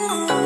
Oh.